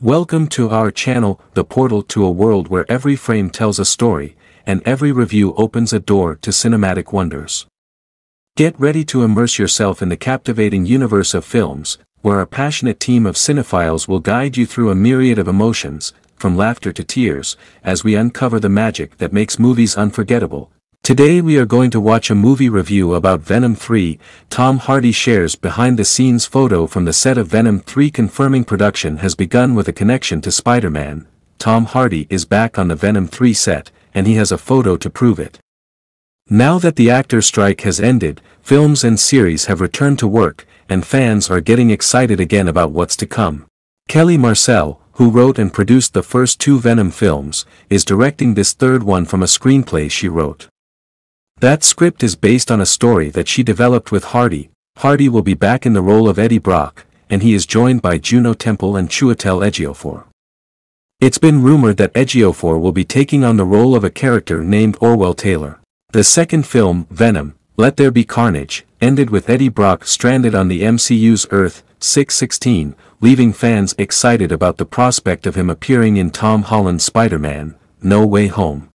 Welcome to our channel, the portal to a world where every frame tells a story, and every review opens a door to cinematic wonders. Get ready to immerse yourself in the captivating universe of films, where a passionate team of cinephiles will guide you through a myriad of emotions, from laughter to tears, as we uncover the magic that makes movies unforgettable, Today we are going to watch a movie review about Venom 3, Tom Hardy shares behind-the-scenes photo from the set of Venom 3 confirming production has begun with a connection to Spider-Man. Tom Hardy is back on the Venom 3 set, and he has a photo to prove it. Now that the actor strike has ended, films and series have returned to work, and fans are getting excited again about what's to come. Kelly Marcel, who wrote and produced the first two Venom films, is directing this third one from a screenplay she wrote. That script is based on a story that she developed with Hardy. Hardy will be back in the role of Eddie Brock, and he is joined by Juno Temple and Chiwetel Ejiofor. It's been rumored that Ejiofor will be taking on the role of a character named Orwell Taylor. The second film, Venom, Let There Be Carnage, ended with Eddie Brock stranded on the MCU's Earth, 616, leaving fans excited about the prospect of him appearing in Tom Holland's Spider-Man, No Way Home.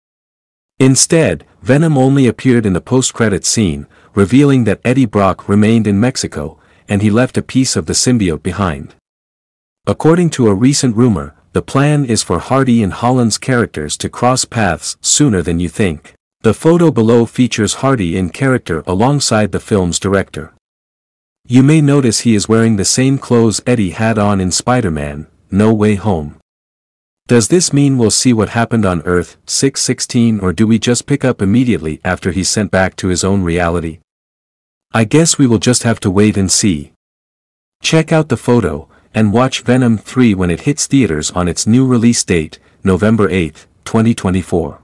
Instead, Venom only appeared in the post-credit scene, revealing that Eddie Brock remained in Mexico, and he left a piece of the symbiote behind. According to a recent rumor, the plan is for Hardy and Holland's characters to cross paths sooner than you think. The photo below features Hardy in character alongside the film's director. You may notice he is wearing the same clothes Eddie had on in Spider-Man, No Way Home. Does this mean we'll see what happened on Earth 616 or do we just pick up immediately after he's sent back to his own reality? I guess we will just have to wait and see. Check out the photo, and watch Venom 3 when it hits theaters on its new release date, November 8, 2024.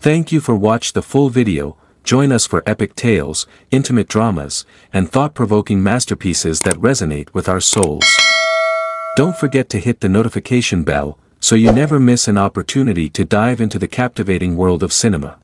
Thank you for watch the full video, join us for epic tales, intimate dramas, and thought-provoking masterpieces that resonate with our souls. Don't forget to hit the notification bell, so you never miss an opportunity to dive into the captivating world of cinema.